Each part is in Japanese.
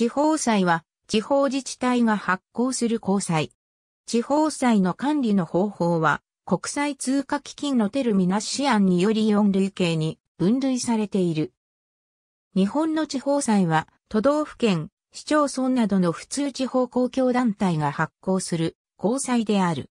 地方債は地方自治体が発行する公債。地方債の管理の方法は国際通貨基金のテルミナシ案により4類型に分類されている。日本の地方債は都道府県、市町村などの普通地方公共団体が発行する公債である。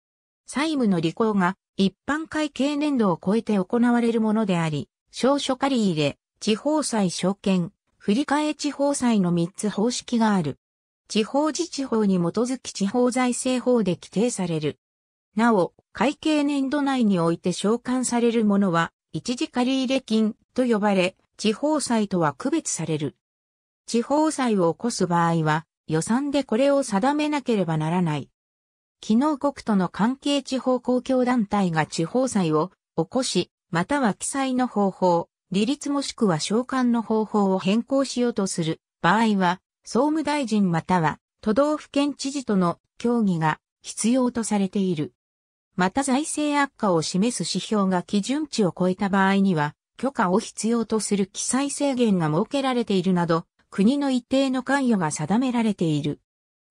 債務の履行が一般会計年度を超えて行われるものであり、証書借り入れ、地方債証券、振替地方債の3つ方式がある。地方自治法に基づき地方財政法で規定される。なお、会計年度内において償還されるものは、一時借入金と呼ばれ、地方債とは区別される。地方債を起こす場合は、予算でこれを定めなければならない。機能国との関係地方公共団体が地方債を起こし、または記載の方法、利率もしくは償還の方法を変更しようとする場合は、総務大臣または都道府県知事との協議が必要とされている。また財政悪化を示す指標が基準値を超えた場合には、許可を必要とする記載制限が設けられているなど、国の一定の関与が定められている。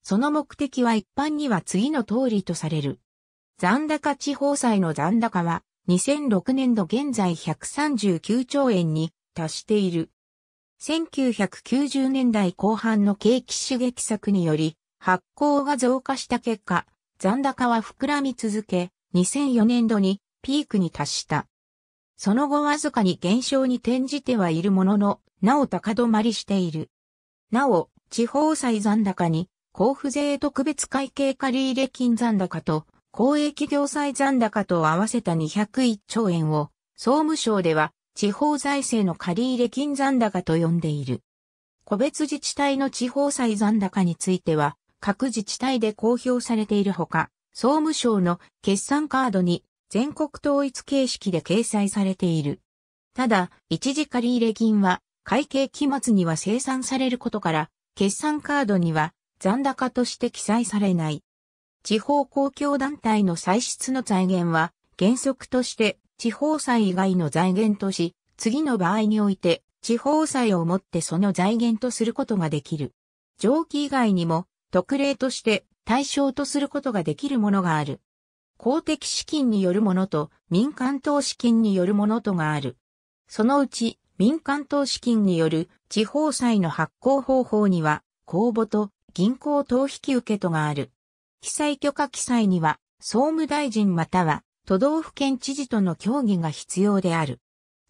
その目的は一般には次の通りとされる。残高地方債の残高は2006年度現在139兆円に達している。1990年代後半の景気刺激策により発行が増加した結果、残高は膨らみ続け、2004年度にピークに達した。その後わずかに減少に転じてはいるものの、なお高止まりしている。なお、地方債残高に、交付税特別会計借入金残高と、公益業債残高と合わせた201兆円を、総務省では、地方財政の借入金残高と呼んでいる。個別自治体の地方債残高については、各自治体で公表されているほか、総務省の決算カードに全国統一形式で掲載されている。ただ、一時借入金は会計期末には生産されることから、決算カードには残高として記載されない。地方公共団体の歳出の財源は原則として地方債以外の財源とし、次の場合において地方債をもってその財源とすることができる。上記以外にも特例として対象とすることができるものがある。公的資金によるものと民間投資金によるものとがある。そのうち民間投資金による地方債の発行方法には公募と銀行等引受けとがある。記載許可記載には総務大臣または都道府県知事との協議が必要である。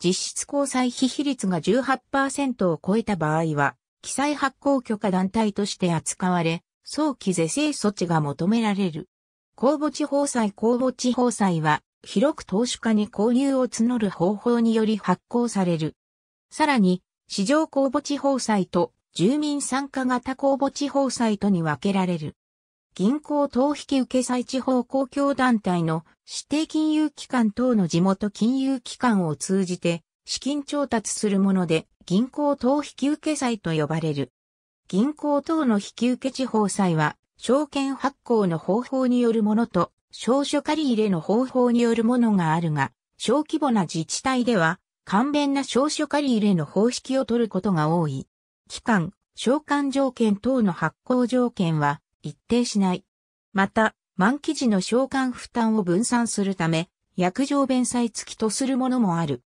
実質交際費比率が18%を超えた場合は、記載発行許可団体として扱われ、早期是正措置が求められる。公募地方債公募地方債は、広く投資家に購入を募る方法により発行される。さらに、市場公募地方債と住民参加型公募地方債とに分けられる。銀行等引受債地方公共団体の指定金融機関等の地元金融機関を通じて資金調達するもので銀行等引受債と呼ばれる。銀行等の引受地方債は、証券発行の方法によるものと、証書借り入れの方法によるものがあるが、小規模な自治体では、簡便な証書借り入れの方式を取ることが多い。期間、償還条件等の発行条件は一定しない。また、満期時の償還負担を分散するため、約定弁済付きとするものもある。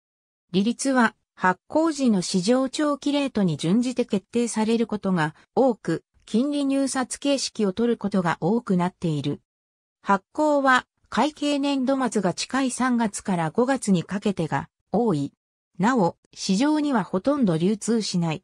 利率は発行時の市場長期レートに準じて決定されることが多く、金利入札形式を取ることが多くなっている。発行は会計年度末が近い3月から5月にかけてが多い。なお、市場にはほとんど流通しない。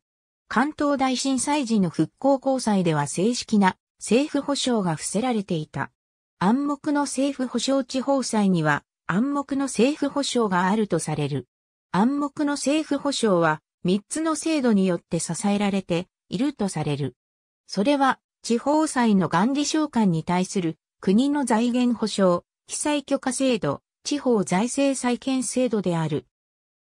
関東大震災時の復興交際では正式な政府保障が伏せられていた。暗黙の政府保障地方債には暗黙の政府保障があるとされる。暗黙の政府保障は3つの制度によって支えられているとされる。それは地方債の元利償還に対する国の財源保障、記載許可制度、地方財政再建制度である。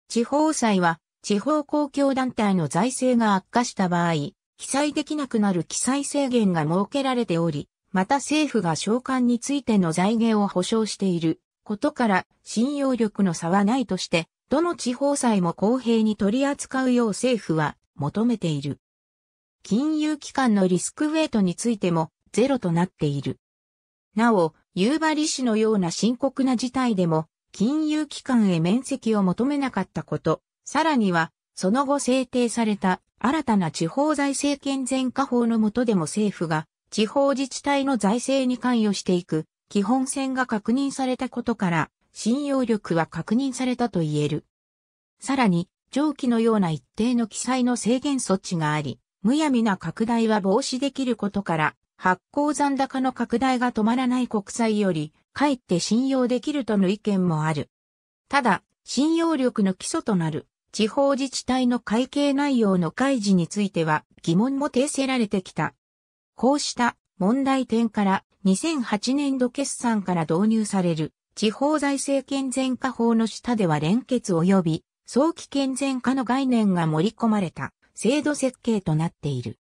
地方債は地方公共団体の財政が悪化した場合、記載できなくなる記載制限が設けられており、また政府が償還についての財源を保障していることから信用力の差はないとしてどの地方債も公平に取り扱うよう政府は求めている。金融機関のリスクウェイトについてもゼロとなっている。なお、夕張市のような深刻な事態でも、金融機関へ面積を求めなかったこと、さらには、その後制定された新たな地方財政健全化法の下でも政府が地方自治体の財政に関与していく基本線が確認されたことから信用力は確認されたと言える。さらに、上記のような一定の記載の制限措置があり、むやみな拡大は防止できることから、発行残高の拡大が止まらない国債より、かえって信用できるとの意見もある。ただ、信用力の基礎となる地方自治体の会計内容の開示については疑問も呈せられてきた。こうした問題点から2008年度決算から導入される地方財政健全化法の下では連結及び早期健全化の概念が盛り込まれた制度設計となっている。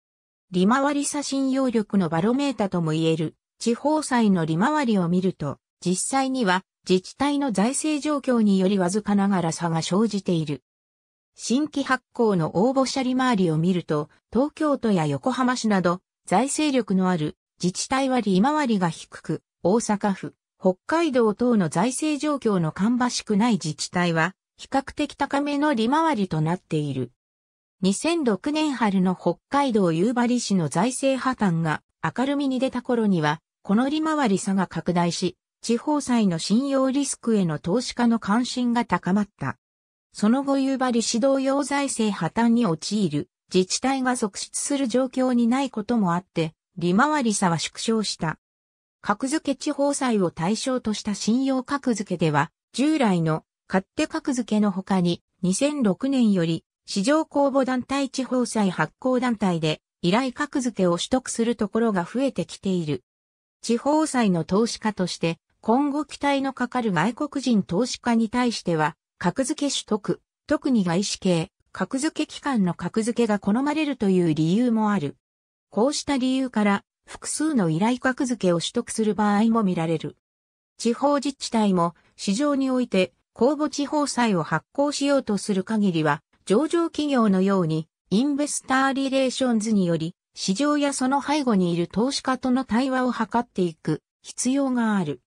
利回り差信用力のバロメータとも言える地方債の利回りを見ると、実際には自治体の財政状況によりわずかながら差が生じている。新規発行の応募者利回りを見ると、東京都や横浜市など財政力のある自治体は利回りが低く、大阪府、北海道等の財政状況の芳しくない自治体は、比較的高めの利回りとなっている。2006年春の北海道夕張市の財政破綻が明るみに出た頃には、この利回り差が拡大し、地方債の信用リスクへの投資家の関心が高まった。その後夕張指導用財政破綻に陥る自治体が続出する状況にないこともあって、利回り差は縮小した。格付け地方債を対象とした信用格付けでは、従来の勝手格付けの他に、2006年より市場公募団体地方債発行団体で依頼格付けを取得するところが増えてきている。地方債の投資家として今後期待のかかる外国人投資家に対しては、格付け取得、特に外資系、格付け機関の格付けが好まれるという理由もある。こうした理由から、複数の依頼格付けを取得する場合も見られる。地方自治体も市場において公募地方債を発行しようとする限りは、上場企業のように、インベスターリレーションズにより、市場やその背後にいる投資家との対話を図っていく必要がある。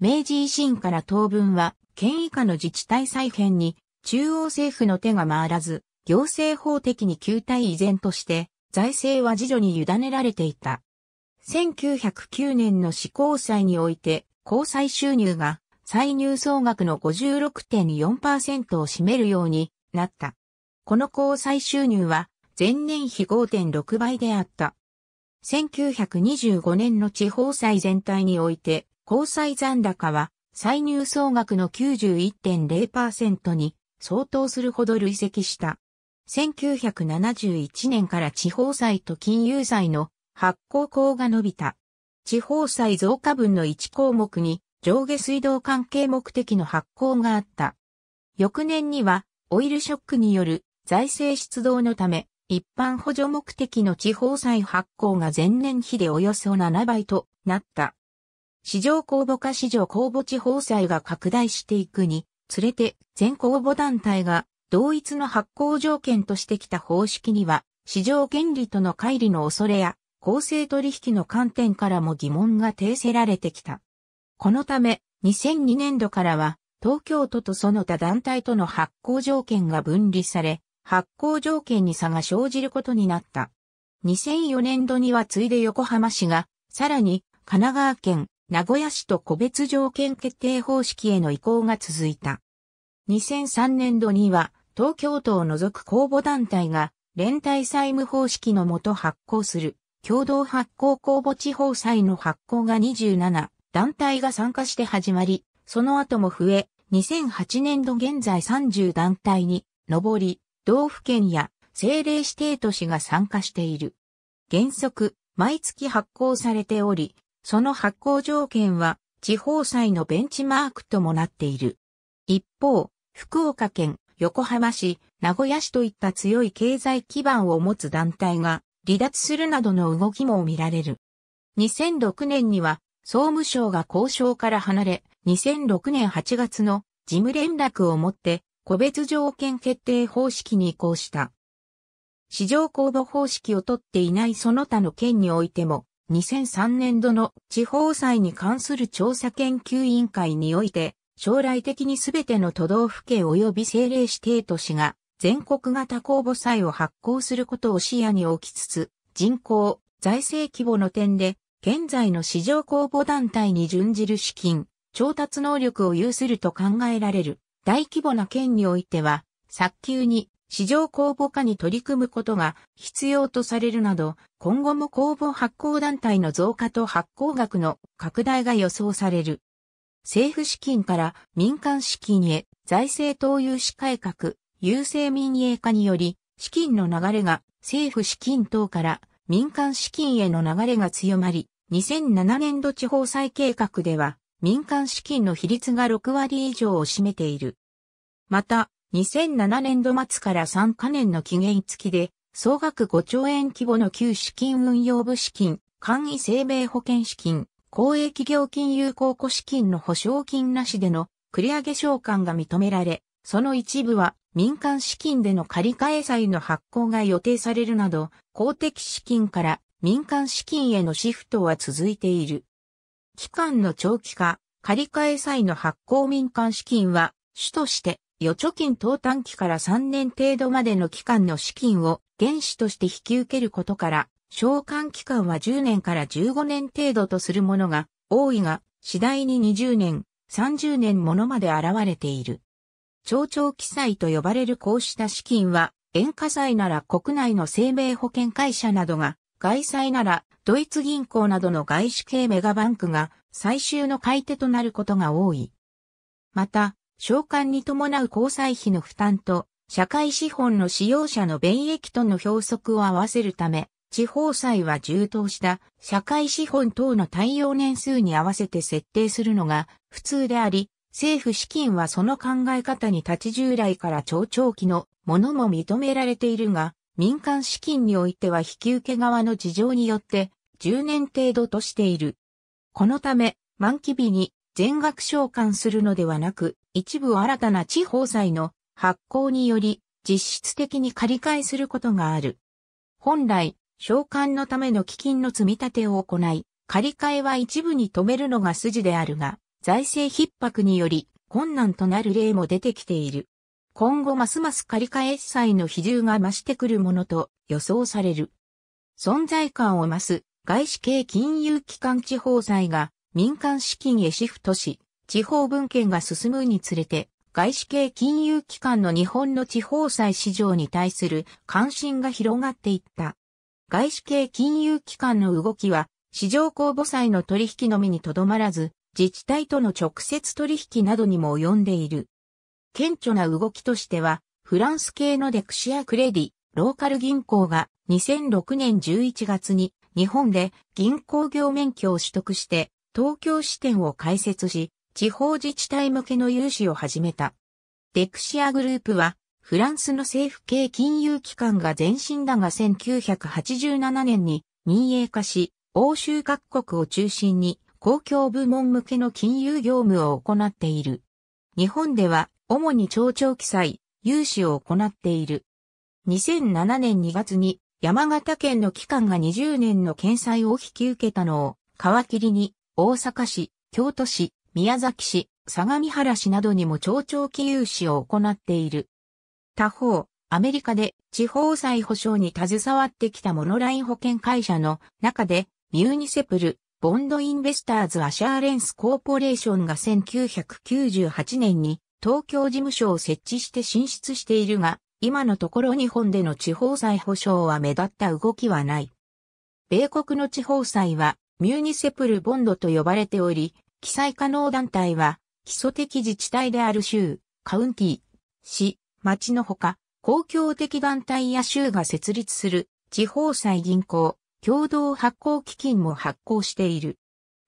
明治維新から当分は、県以下の自治体再編に中央政府の手が回らず、行政法的に旧態依然として、財政は自助に委ねられていた。1909年の施行祭において、交際収入が歳入総額の56.4%を占めるようになった。この交際収入は前年比5.6倍であった。1925年の地方債全体において、交際残高は歳入総額の91.0%に相当するほど累積した。1971年から地方債と金融債の発行項が伸びた。地方債増加分の1項目に上下水道関係目的の発行があった。翌年には、オイルショックによる財政出動のため、一般補助目的の地方債発行が前年比でおよそ7倍となった。市場公募化市場公募地方債が拡大していくに、つれて全公募団体が同一の発行条件としてきた方式には、市場原理との乖離の恐れや、公正取引の観点からも疑問が呈せられてきた。このため、2002年度からは、東京都とその他団体との発行条件が分離され、発行条件に差が生じることになった。2004年度にはついで横浜市が、さらに神奈川県、名古屋市と個別条件決定方式への移行が続いた。2003年度には、東京都を除く公募団体が、連帯債務方式のもと発行する、共同発行公募地方債の発行が27、団体が参加して始まり、その後も増え、2008年度現在30団体に上り、道府県や政令指定都市が参加している。原則、毎月発行されており、その発行条件は地方債のベンチマークともなっている。一方、福岡県、横浜市、名古屋市といった強い経済基盤を持つ団体が離脱するなどの動きも見られる。2006年には総務省が交渉から離れ、2006年8月の事務連絡をもって個別条件決定方式に移行した。市場公募方式をとっていないその他の県においても、2003年度の地方債に関する調査研究委員会において、将来的にすべての都道府県及び政令指定都市が全国型公募債を発行することを視野に置きつつ、人口、財政規模の点で、現在の市場公募団体に準じる資金、調達能力を有すると考えられる。大規模な県においては、早急に市場公募化に取り組むことが必要とされるなど、今後も公募発行団体の増加と発行額の拡大が予想される。政府資金から民間資金へ財政投融資改革、郵政民営化により、資金の流れが政府資金等から民間資金への流れが強まり、2007年度地方再計画では民間資金の比率が6割以上を占めている。また、2007年度末から3カ年の期限付きで、総額5兆円規模の旧資金運用部資金、簡易生命保険資金、公営企業金融公庫資金の保証金なしでの繰り上げ償還が認められ、その一部は民間資金での借り換え債の発行が予定されるなど、公的資金から民間資金へのシフトは続いている。期間の長期化、借り換え債の発行民間資金は主として預貯金等短期から3年程度までの期間の資金を原資として引き受けることから、償還期間は10年から15年程度とするものが多いが、次第に20年、30年ものまで現れている。町長記載と呼ばれるこうした資金は、円火災なら国内の生命保険会社などが、外債ならドイツ銀行などの外資系メガバンクが最終の買い手となることが多い。また、償還に伴う交際費の負担と、社会資本の使用者の便益との標則を合わせるため、地方債は充当した社会資本等の対応年数に合わせて設定するのが普通であり、政府資金はその考え方に立ち従来から超長期のものも認められているが、民間資金においては引き受け側の事情によって10年程度としている。このため、満期日に全額償還するのではなく、一部新たな地方債の発行により実質的に借り換えすることがある。本来、償還のための基金の積み立てを行い、借り換えは一部に止めるのが筋であるが、財政逼迫により困難となる例も出てきている。今後ますます借り換え債の比重が増してくるものと予想される。存在感を増す外資系金融機関地方債が民間資金へシフトし、地方分権が進むにつれて、外資系金融機関の日本の地方債市場に対する関心が広がっていった。外資系金融機関の動きは、市場公募債の取引のみにとどまらず、自治体との直接取引などにも及んでいる。顕著な動きとしては、フランス系のデクシアクレディ、ローカル銀行が2006年11月に日本で銀行業免許を取得して東京支店を開設し、地方自治体向けの融資を始めた。デクシアグループは、フランスの政府系金融機関が前身だが1987年に民営化し、欧州各国を中心に公共部門向けの金融業務を行っている。日本では主に町長記載、融資を行っている。2007年2月に山形県の機関が20年の検済を引き受けたのを皮切りに大阪市、京都市、宮崎市、相模原市などにも町長期融資を行っている。他方、アメリカで地方債保証に携わってきたモノライン保険会社の中で、ミューニセプル、ボンドインベスターズアシャーレンスコーポレーションが1998年に東京事務所を設置して進出しているが、今のところ日本での地方債保証は目立った動きはない。米国の地方債はミューニセプルボンドと呼ばれており、記載可能団体は、基礎的自治体である州、カウンティ、市、町のほか、公共的団体や州が設立する地方債銀行、共同発行基金も発行している。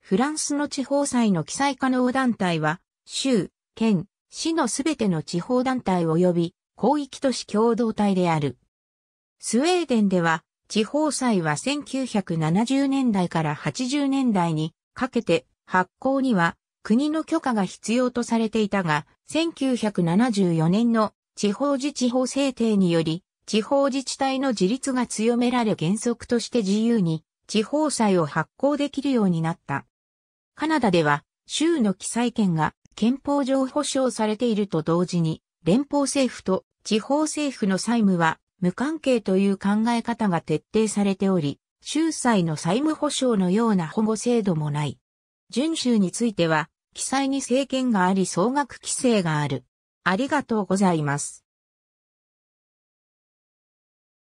フランスの地方債の記載可能団体は、州、県、市のすべての地方団体及び広域都市共同体である。スウェーデンでは、地方債は1970年代から80年代にかけて発行には国の許可が必要とされていたが、1974年の地方自治法制定により地方自治体の自立が強められ原則として自由に地方債を発行できるようになった。カナダでは州の記載権が憲法上保障されていると同時に連邦政府と地方政府の債務は無関係という考え方が徹底されており、州債の債務保障のような保護制度もない。準州については、記載に制限があり総額規制がある。ありがとうございます。